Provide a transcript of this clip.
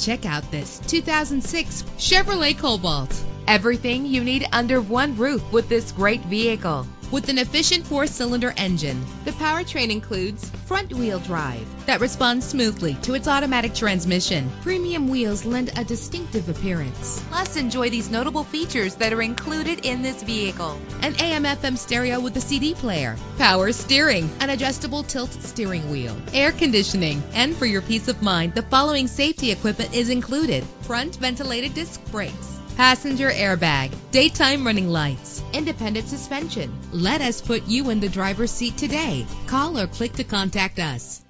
Check out this 2006 Chevrolet Cobalt. Everything you need under one roof with this great vehicle. With an efficient four-cylinder engine, the powertrain includes front-wheel drive that responds smoothly to its automatic transmission. Premium wheels lend a distinctive appearance. Plus, enjoy these notable features that are included in this vehicle. An AM/FM stereo with a CD player, power steering, an adjustable tilt steering wheel, air conditioning, and for your peace of mind, the following safety equipment is included: front ventilated disc brakes, passenger airbag, daytime running lights, independent suspension. Let us put you in the driver's seat today. Call or click to contact us.